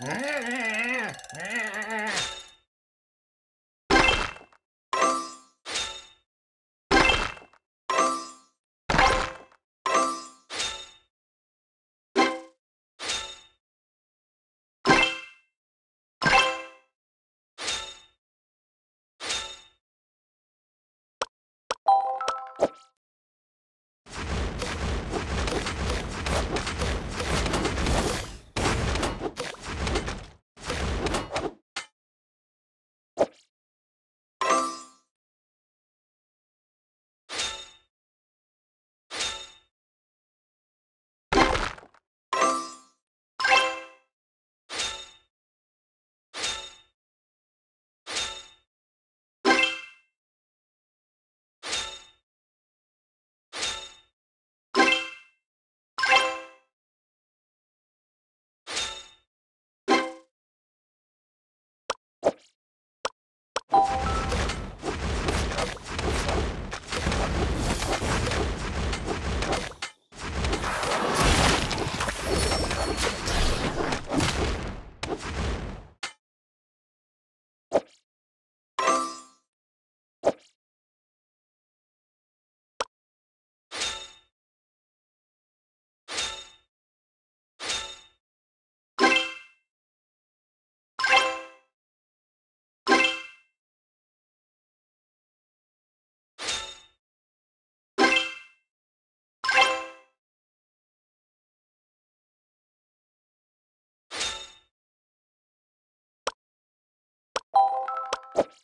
Ah, ah, ah. you 어? Ha!